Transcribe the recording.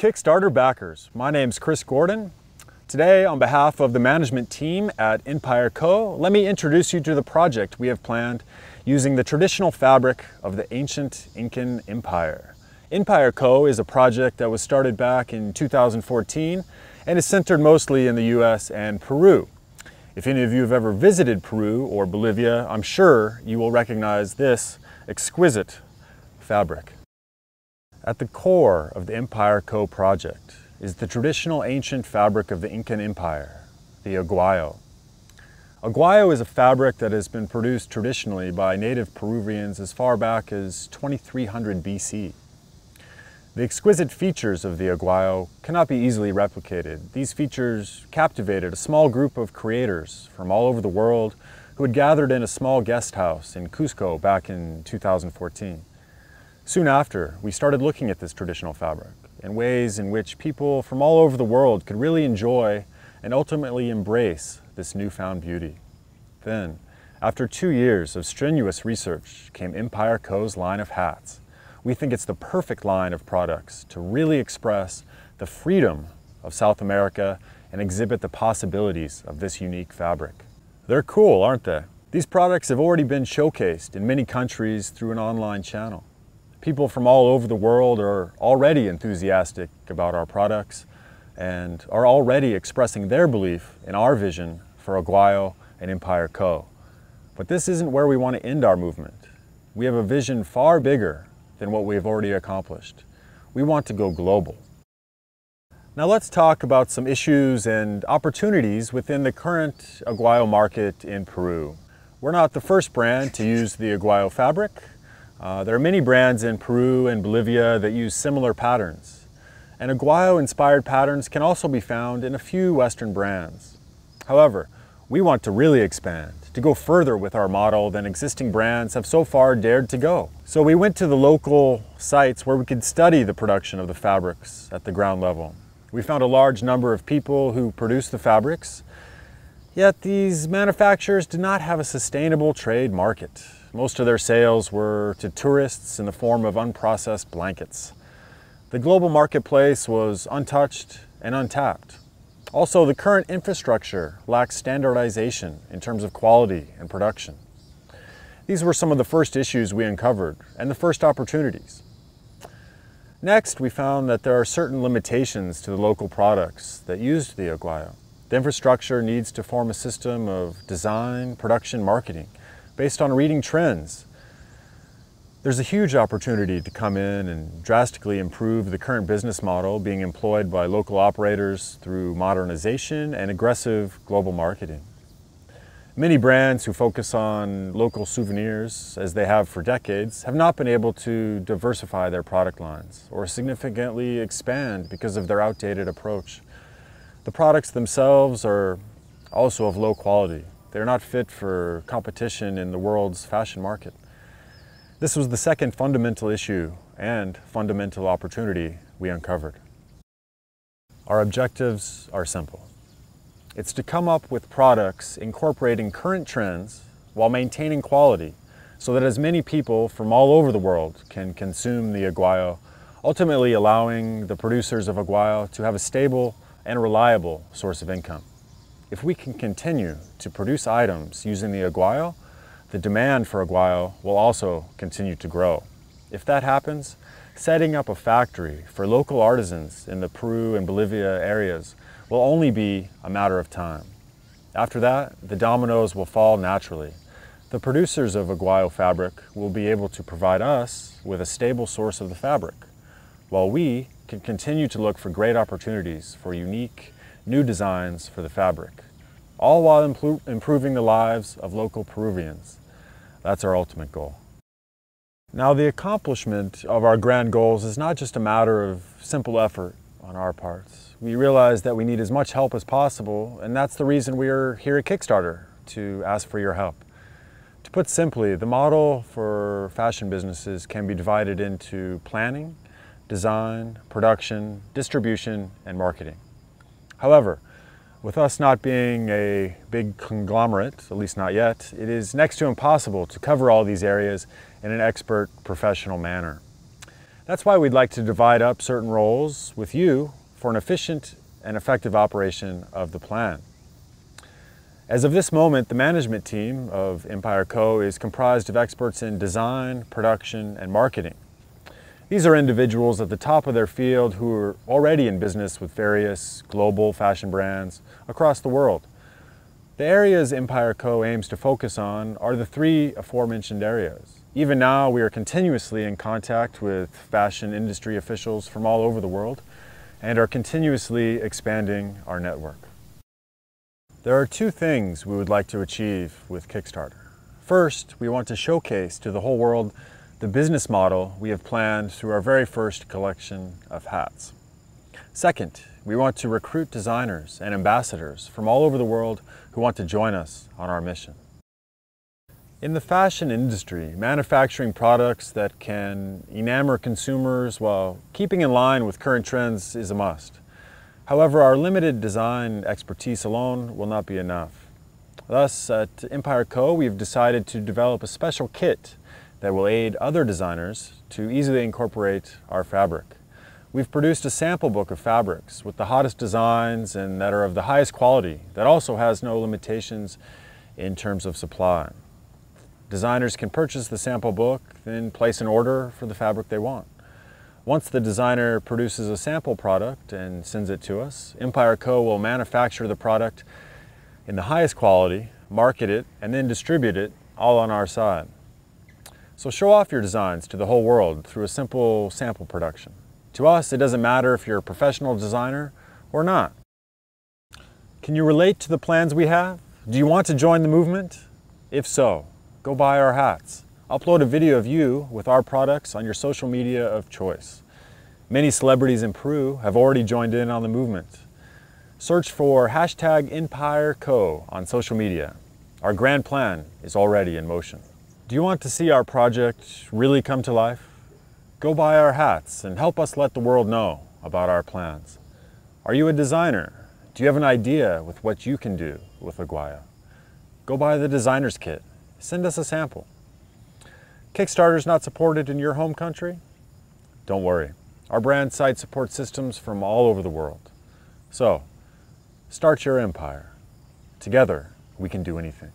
Kickstarter backers. My name's Chris Gordon. Today, on behalf of the management team at Inpire Co., let me introduce you to the project we have planned using the traditional fabric of the ancient Incan Empire. Inpire Co. is a project that was started back in 2014 and is centered mostly in the US and Peru. If any of you have ever visited Peru or Bolivia, I'm sure you will recognize this exquisite fabric. At the core of the Inpire Co. project is the traditional ancient fabric of the Incan Empire, the aguayo. Aguayo is a fabric that has been produced traditionally by native Peruvians as far back as 2300 BC. The exquisite features of the aguayo cannot be easily replicated. These features captivated a small group of creators from all over the world who had gathered in a small guest house in Cusco back in 2014. Soon after, we started looking at this traditional fabric and ways in which people from all over the world could really enjoy and ultimately embrace this newfound beauty. Then, after two years of strenuous research, came Inpire Co.'s line of hats. We think it's the perfect line of products to really express the freedom of South America and exhibit the possibilities of this unique fabric. They're cool, aren't they? These products have already been showcased in many countries through an online channel. People from all over the world are already enthusiastic about our products and are already expressing their belief in our vision for Aguayo and Inpire Co. But this isn't where we want to end our movement. We have a vision far bigger than what we have already accomplished. We want to go global. Now let's talk about some issues and opportunities within the current Aguayo market in Peru. We're not the first brand to use the Aguayo fabric. Uh, there are many brands in Peru and Bolivia that use similar patterns. And Aguayo-inspired patterns can also be found in a few Western brands. However, we want to really expand, to go further with our model than existing brands have so far dared to go. So we went to the local sites where we could study the production of the fabrics at the ground level. We found a large number of people who produce the fabrics, yet these manufacturers do not have a sustainable trade market. Most of their sales were to tourists in the form of unprocessed blankets. The global marketplace was untouched and untapped. Also, the current infrastructure lacks standardization in terms of quality and production. These were some of the first issues we uncovered and the first opportunities. Next, we found that there are certain limitations to the local products that used the aguayo. The infrastructure needs to form a system of design, production, marketing based on reading trends. There's a huge opportunity to come in and drastically improve the current business model being employed by local operators through modernization and aggressive global marketing. Many brands who focus on local souvenirs, as they have for decades, have not been able to diversify their product lines or significantly expand because of their outdated approach. The products themselves are also of low quality, they're not fit for competition in the world's fashion market. This was the second fundamental issue and fundamental opportunity we uncovered. Our objectives are simple. It's to come up with products incorporating current trends while maintaining quality so that as many people from all over the world can consume the aguayo, ultimately allowing the producers of aguayo to have a stable and reliable source of income. If we can continue to produce items using the aguayo, the demand for aguayo will also continue to grow. If that happens, setting up a factory for local artisans in the Peru and Bolivia areas will only be a matter of time. After that, the dominoes will fall naturally. The producers of aguayo fabric will be able to provide us with a stable source of the fabric, while we can continue to look for great opportunities for unique new designs for the fabric, all while improving the lives of local Peruvians. That's our ultimate goal. Now the accomplishment of our grand goals is not just a matter of simple effort on our parts. We realize that we need as much help as possible, and that's the reason we are here at Kickstarter, to ask for your help. To put simply, the model for fashion businesses can be divided into planning, design, production, distribution, and marketing. However, with us not being a big conglomerate, at least not yet, it is next to impossible to cover all these areas in an expert professional manner. That's why we'd like to divide up certain roles with you for an efficient and effective operation of the plan. As of this moment, the management team of Inpire Co. is comprised of experts in design, production, and marketing. These are individuals at the top of their field who are already in business with various global fashion brands across the world. The areas Inpire Co. aims to focus on are the three aforementioned areas. Even now, we are continuously in contact with fashion industry officials from all over the world and are continuously expanding our network. There are two things we would like to achieve with Kickstarter. First, we want to showcase to the whole world the business model we have planned through our very first collection of hats. Second, we want to recruit designers and ambassadors from all over the world who want to join us on our mission. In the fashion industry, manufacturing products that can enamor consumers while keeping in line with current trends is a must. However, our limited design expertise alone will not be enough. Thus, at Inpire Co., we've decided to develop a special kit that will aid other designers to easily incorporate our fabric. We've produced a sample book of fabrics with the hottest designs and that are of the highest quality that also has no limitations in terms of supply. Designers can purchase the sample book, then place an order for the fabric they want. Once the designer produces a sample product and sends it to us, Inpire Co. will manufacture the product in the highest quality, market it, and then distribute it all on our side. So show off your designs to the whole world through a simple sample production. To us, it doesn't matter if you're a professional designer or not. Can you relate to the plans we have? Do you want to join the movement? If so, go buy our hats. Upload a video of you with our products on your social media of choice. Many celebrities in Peru have already joined in on the movement. Search for hashtag InpireCo on social media. Our grand plan is already in motion. Do you want to see our project really come to life? Go buy our hats and help us let the world know about our plans. Are you a designer? Do you have an idea with what you can do with Aguayo? Go buy the designer's kit. Send us a sample. Kickstarter's not supported in your home country? Don't worry. Our brand site supports systems from all over the world. So, start your empire. Together, we can do anything.